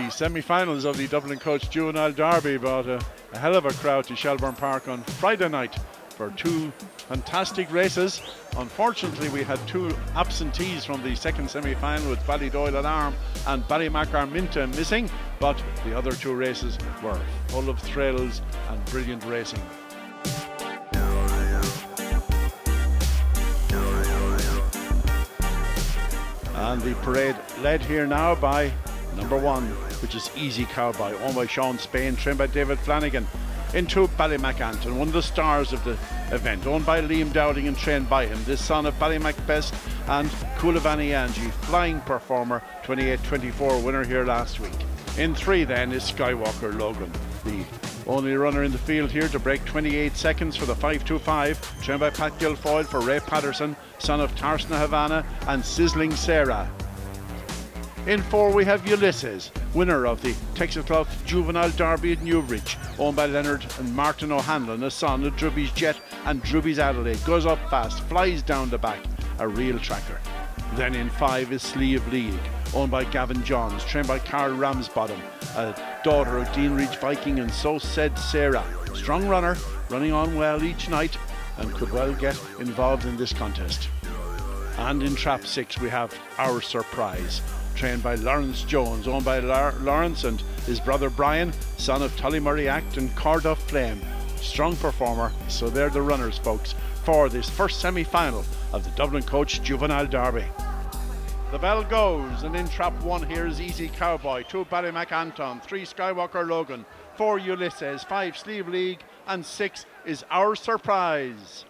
The semi-finals of the Dublin Coach Juvenile Derby brought a, hell of a crowd to Shelbourne Park on Friday night for two fantastic races. Unfortunately, we had two absentees from the second semi-final with Ballydoyle Alarm and Ballymac Arminta missing, but the other two races were full of thrills and brilliant racing. And the parade led here now by number one, which is Easy Cowboy, owned by Sean Spain, trained by David Flanagan. Into Ballymac Anton, one of the stars of the event, owned by Liam Dowling and trained by him, this son of Ballymac Best and Coolavani Angie, flying performer, 28-24 winner here last week. In three then is Skywalker Logan, the only runner in the field here to break 28 seconds for the 5-2-5, trained by Pat Guilfoyle for Ray Patterson, son of Tarsna Havana and Sizzling Sarah. In four, we have Ulysses, winner of the Texas Club Juvenile Derby at Newbridge, owned by Leonard and Martin O'Hanlon, a son of Droopys Jet and Droopys Adelaide. Goes up fast, flies down the back, a real tracker. Then in five is Sliabh Liag, owned by Gavin Johns, trained by Carl Ramsbottom, a daughter of Dean Ridge Viking, and so said Sarah. Strong runner, running on well each night, and could well get involved in this contest. And in trap six, we have our surprise, trained by Lawrence Jones, owned by Lawrence and his brother Brian, son of Tullymurray Act and Cardiff Flame. Strong performer, so they're the runners, folks, for this first semi final of the Dublin Coach Juvenile Derby. The bell goes, and in trap one here is Easy Cowboy, two Ballymac Anton, three Skywalker Logan, four Ulysses, five Sliabh Liag, and six is Our Surprise.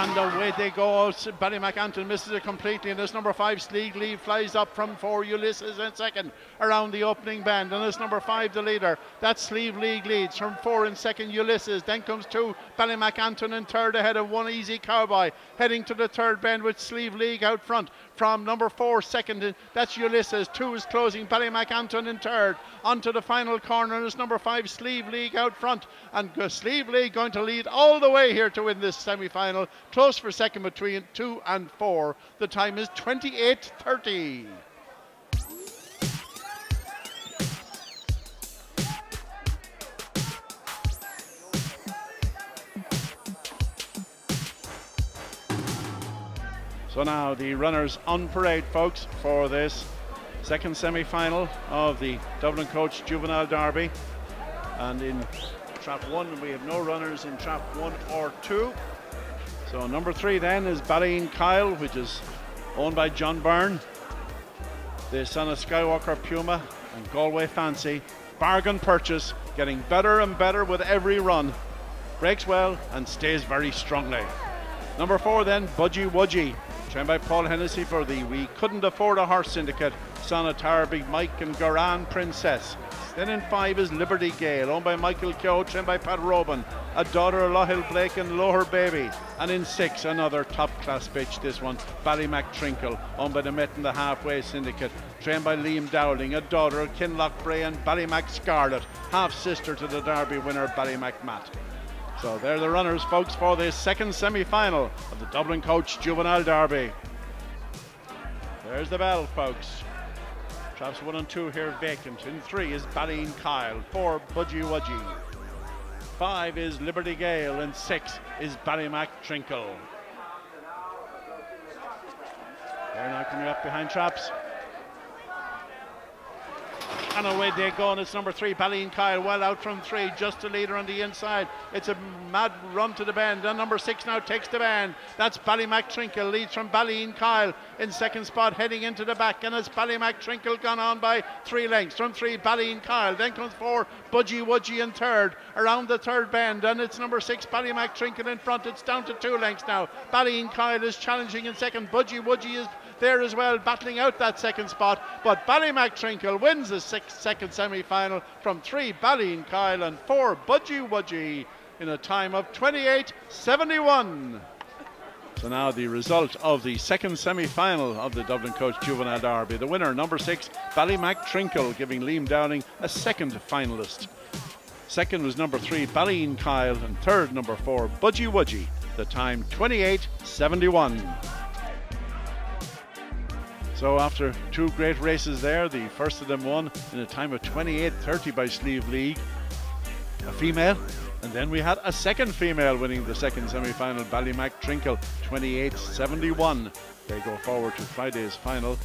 And away they go. Ballymac Anton misses it completely. And this number five, Sliabh Liag, flies up from four. Ulysses in second around the opening bend. And this number five, the leader. That Sliabh Liag leads from four in second, Ulysses. Then comes two, Ballymac Anton in third ahead of one Easy Cowboy. Heading to the third bend with Sliabh Liag out front from number four, second. That's Ulysses. Two is closing. Ballymac Anton in third. Onto the final corner is number five, Sliabh Liag out front. And Sliabh Liag going to lead all the way here to win this semi final. Close for second between two and four. The time is 28.30. So now the runners on parade, folks, for this second semi-final of the Dublin Coach Juvenile Derby. And in trap one, we have no runners in trap one or two. So number three then is Baleen Kyle, which is owned by John Byrne. The son of Skywalker Puma and Galway Fancy. Bargain purchase, getting better and better with every run. Breaks well and stays very strongly. Number four then, Budgie Wudgie, trained by Paul Hennessy for the We Couldn't Afford a Horse Syndicate, son of Tara Mike and Garan Princess. Then in five is Liberty Gale, owned by Michael Keogh, and by Pat Robin, a daughter of Laughil Blake and Loher Baby. And in six, another top class bitch, this one, Ballymac Trinkle, owned by the Met and the Halfway Syndicate, trained by Liam Dowling, a daughter of Kinloch Brae and Ballymac Scarlet, half sister to the Derby winner Ballymac Matt. So they're the runners, folks, for this second semi final of the Dublin Coach Juvenile Derby. There's the bell, folks. Traps one and two here vacant. In three is Ballyne Kyle. Four, Budgie Wudgie. Five is Liberty Gale. And six is Ballymac Trinkle. They're now coming up behind Traps. And away they go, and it's number three, Ballyne Kyle, well out from three, just a leader on the inside. It's a mad run to the bend, and number six now takes the bend. That's Ballymac Trinkle, leads from Ballyne Kyle in second spot, heading into the back, and it's Ballymac Trinkle gone on by three lengths. From three, Ballyne Kyle, then comes four, Budgie Wudgie in third, around the third bend, and it's number six, Ballymac Trinkle in front. It's down to two lengths now. Ballyne Kyle is challenging in second, Budgie Wudgie is there as well, battling out that second spot. But Ballymac Trinkle wins the sixth, second semi final from three Ballyne Kyle and four Budgie Wudgie in a time of 28.71. So now the result of the second semi-final of the Dublin Coach Juvenile Derby. The winner, number six, Ballymac Trinkle, giving Liam Dowling a second finalist. Second was number three, Ballyne Kyle, and third, number four, Budgie Wudgie. The time 28.71. So after two great races there, the first of them won in a time of 28.30 by Sliabh Liag, a female, and then we had a second female winning the second semi-final, Ballymac Trinkle, 28.71. They go forward to Friday's final